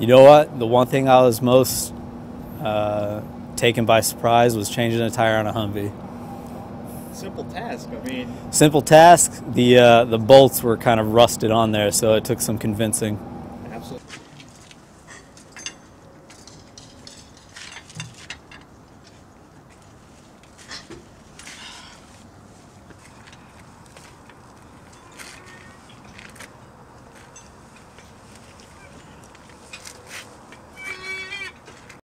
You know what? The one thing I was most uh, taken by surprise was changing a tire on a Humvee. Simple task. I mean, Simple task. The uh, the bolts were kind of rusted on there, so it took some convincing. absolutely.